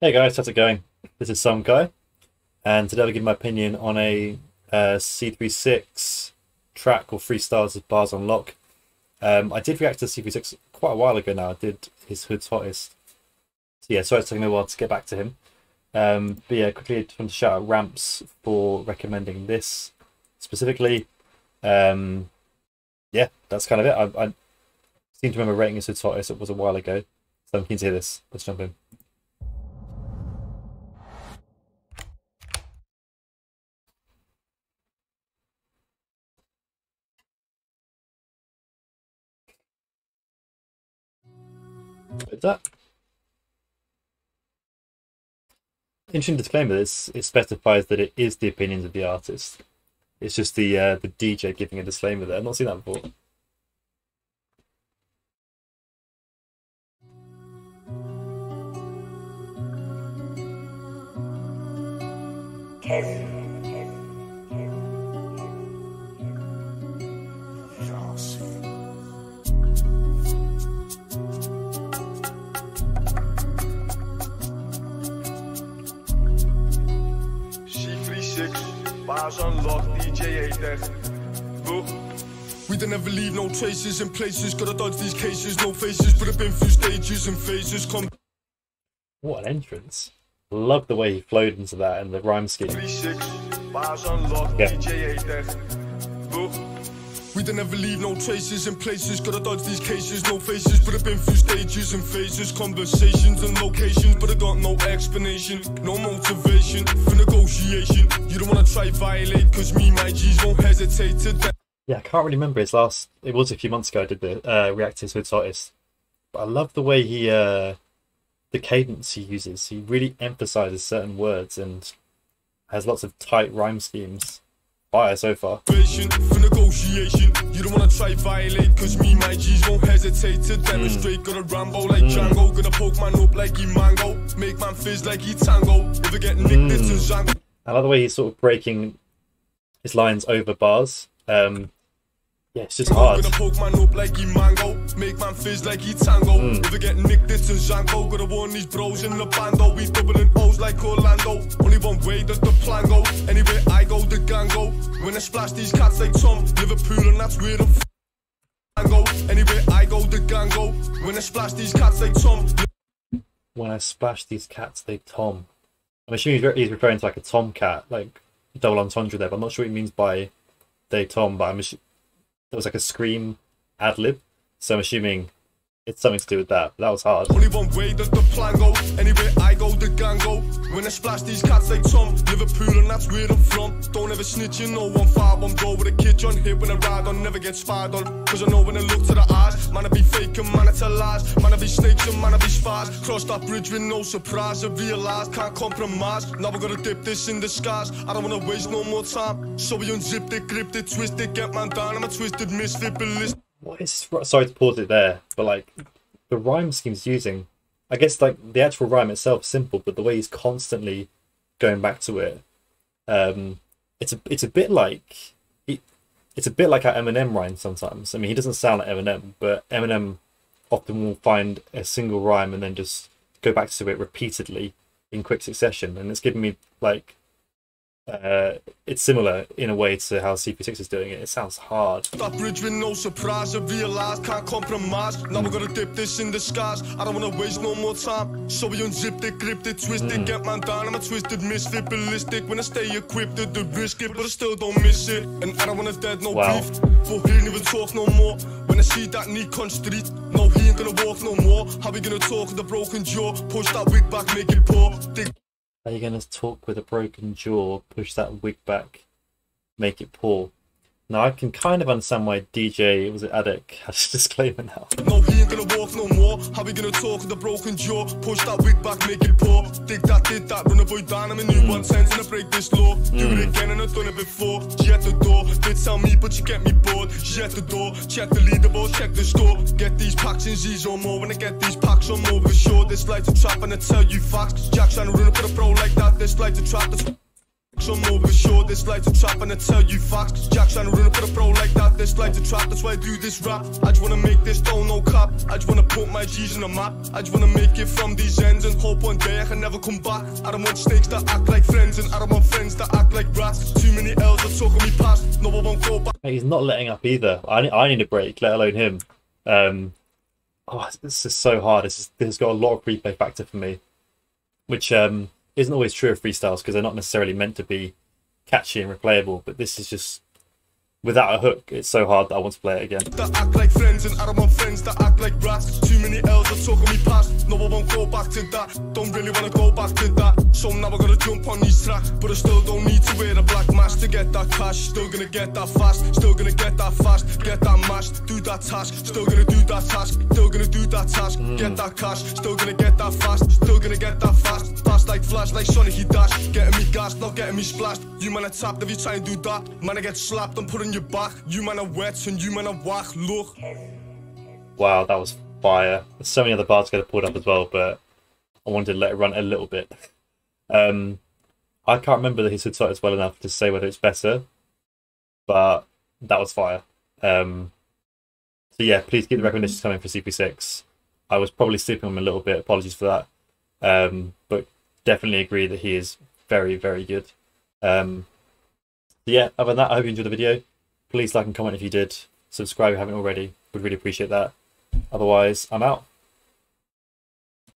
Hey guys, how's it going? This is some guy, and today I'll give my opinion on a uh, C3SIX track or freestyles of bars on lock. Um, I did react to C3SIX quite a while ago now. I did his Hood's Hottest. So yeah, sorry it's taking a while to get back to him. Um, but yeah, quickly I just want to shout out Ramps for recommending this specifically. Um, yeah, that's kind of it. I, I seem to remember rating his Hood's Hottest. It was a while ago. So I'm keen to hear this. Let's jump in. With that. Interesting disclaimer. This it specifies that it is the opinions of the artist. It's just the uh, the DJ giving a disclaimer there. I've not seen that before. C3SIX, bars unlocked, DJ Adek. We don't ever leave no traces in places. Gotta dodge these cases, no faces. But I've been through stages and phases. Come What an entrance! Love the way he flowed into that and the rhyme scheme. 36, bars unlocked, Yeah. DJ Adek. Book. We don't ever leave no traces in places. Gotta dodge these cases, no faces. But I've been through stages and phases, conversations and locations. But I got no explanation, no motivation for negotiation. You don't wanna try violate, cause me, my G's won't hesitate to. Yeah, I can't really remember his last. It was a few months ago. I did the uh, react to his Hood's but I love the way he, uh, the cadence he uses. He really emphasizes certain words and has lots of tight rhyme schemes. Fire so far. Try violate, cause me, my G's won't hesitate to demonstrate. Gotta Rambo like Django, gonna poke man up like he mango, make man fizz like he tango. If I get nicked, Zango. I love the way he's sort of breaking his lines over bars. Um, yeah, it's just hard. Gonna poke man up like he mango, make man fizz like he tango. If I get nicked, it's a Zango. Gotta warn these bros in the bando. We doubling O's like Orlando. Only one way does the plan go. Anywhere I go, the gang go. When I splash these cats like Tom, Liverpool, and that's where the. Anywhere I go, the gang go. When I splash these cats like Tom, When I splash these cats, they tom. I'm assuming he's he's referring to like a tomcat, like double entendre there, but I'm not sure what he means by they tom. But I'm assuming there was like a scream ad lib, so I'm assuming it's something to do with that. That was hard. Only one way does the plan go. Anywhere I go, the gang go. When I splash these cats like Tom, Liverpool, and that's where I'm from. Don't ever snitch, you know one five, one go with a kitch on hit when I ride on, never get spied on. Cause I know when I look to the eyes, faking, man, I tell lies. Man, I be snakes and man, I be spies. Cross that bridge with no surprise. I realize, can't compromise. Now we gotta dip this in the skies. I don't wanna waste no more time. So we unzip it, grip it, twist it, get man down. I'm a twisted misfit, ballistic. What is sorry to pause it there, but like the rhyme scheme's using, I guess like the actual rhyme itself is simple, but the way he's constantly going back to it, um, it's a it's a bit like it's a bit like how Eminem rhymes sometimes. I mean, he doesn't sound like Eminem, but Eminem often will find a single rhyme and then just go back to it repeatedly in quick succession, and it's given me like. Uh, it's similar in a way to how C3SIX is doing it. It sounds hard. That bridge with no surprise, I realize can't compromise. Now we're gonna dip this in the skies. I don't wanna waste no more time. So we unzipped it, gripped it, twisted, get man down. I'm a twisted misfit, ballistic. When I stay equipped, to risk it, but I still don't miss it. And I don't wanna dead no Wow. beef. For he even talk no more. When I see that Nikon street, no, he ain't gonna walk no more. How we gonna talk with a broken jaw? Push that wig back, make it poor. You to talk with a broken jaw, push that wig back, make it poor? Now, I can kind of understand why DJ, was it Addict, has a disclaimer now. No, he ain't gonna walk no more. How we gonna talk with a broken jaw? Push that wig back, make it poor. Dig that, did that, run a boy down. I'm a new one tense and I break this law. Do it hmm. again and I've done it before. She at the door, did tell me, but you get me bored. She at the door, check the leaderboard, check the store. Get these packs in Z's or more. When I get these packs on more, for sure. This flight to trap and I tell you facts. Jack trying to run up with a bro like that. This flight to trap. That's I'm over sure this like to trap and I tell you facts. Jack trying to run up with a bro like that. This like to trap, that's why I do this rap. I just wanna make this dough, no cap. I just wanna put my G's on the map. I just wanna make it from these ends and hope one day I can never come back. I don't want snakes that act like friends and I don't want friends that act like rats. Too many L's that talking me past. No, I won't go back. He's not letting up either. I need, I need a break, let alone him. Um, oh, this is so hard. This, is, this has got a lot of replay factor for me, which um, isn't always true of freestyles because they're not necessarily meant to be catchy and replayable. But this is just without a hook. It's so hard that I want to play it again. Too many L's that talking me past. No, I won't go back to that. Don't really wanna go back to that. So now I gotta jump on these tracks, but I still don't need to wear a black mask to get that cash. Still gonna get that fast. Still gonna get that fast. Get that mash. Do that task. Still gonna do that task. Still gonna do that task. Get that cash. Still gonna get that fast. Still gonna get that fast. Fast like flash, like Sonic he dash. Getting me gas, not getting me splashed. You man are tapped if you try and do that. Man I get slapped and put on your back. You man are wet and you man are whack. Look. Wow, that was fire. There's so many other bars could have pulled up as well, but I wanted to let it run a little bit. Um, I can't remember the His as well enough to say whether it's better, but that was fire. Um, so yeah, please keep the recommendations coming for C3SIX. I was probably sleeping on him a little bit. Apologies for that. Um, but definitely agree that he is very, very good. Um, so yeah, other than that, I hope you enjoyed the video. Please like and comment if you did. Subscribe if you haven't already. Would really appreciate that. Otherwise, I'm out.